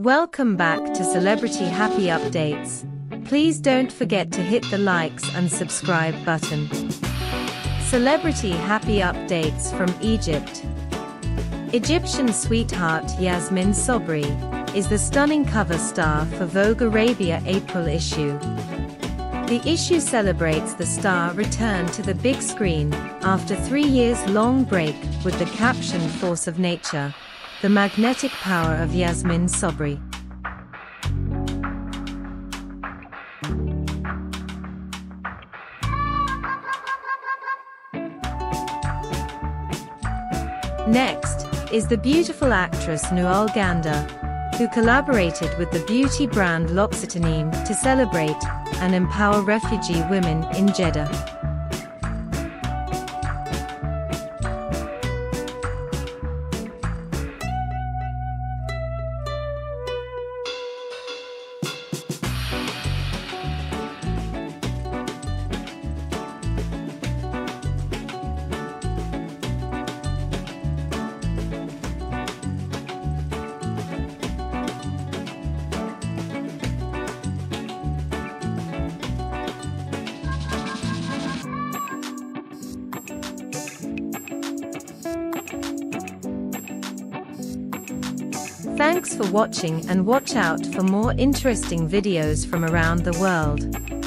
Welcome back to Celebrity Happy Updates. Please don't forget to hit the likes and subscribe button. Celebrity Happy Updates from Egypt. Egyptian sweetheart Yasmine Sabri is the stunning cover star for Vogue Arabia April issue. The issue celebrates the star return to the big screen after three years long break with the caption Force of Nature, the magnetic power of Yasmine Sabri. Next is the beautiful actress Nour Al Ghandour, who collaborated with the beauty brand L'Occitane to celebrate and empower refugee women in Jeddah. Thanks for watching and watch out for more interesting videos from around the world.